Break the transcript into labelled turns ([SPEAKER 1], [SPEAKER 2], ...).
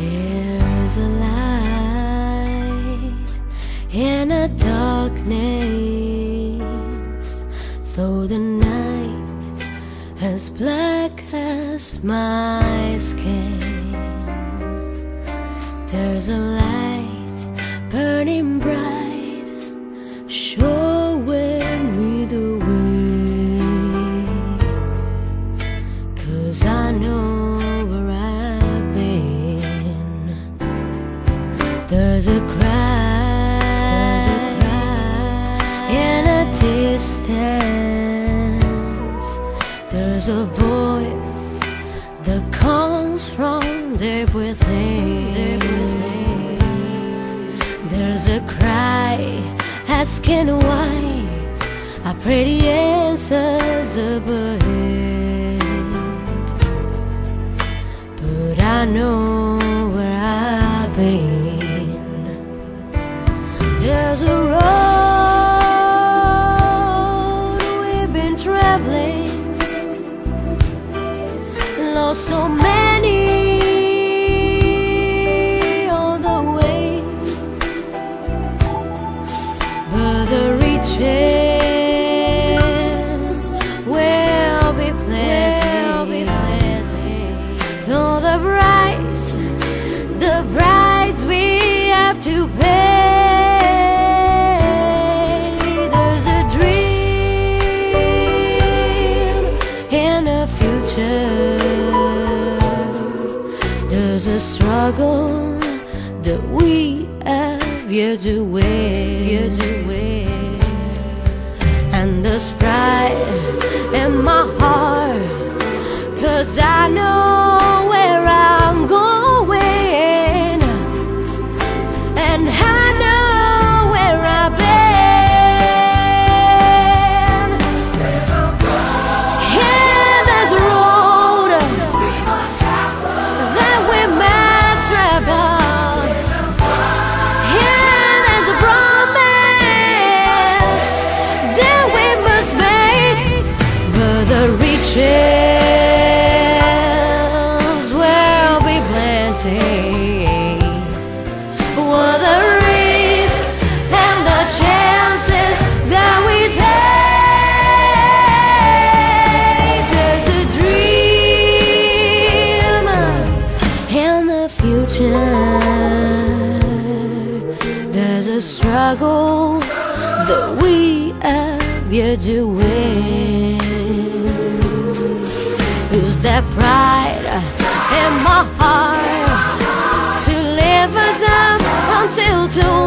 [SPEAKER 1] There's a light in a darkness, though the night as black as my skin. There's a light burning bright, There's a cry, in a distance. There's a voice that comes from deep within. There's a cry asking why. I pray the answers ahead. But I know where I've been. Traveling, lost so many on the way, but the riches will be plenty. Though the price, the price we have to pay. Struggle that we have yet to win. And the pride Riches will be plenty. What the risks and the chances that we take. There's a dream in the future. There's a struggle that we have yet to win. Who's pride in my heart to live us up until tomorrow?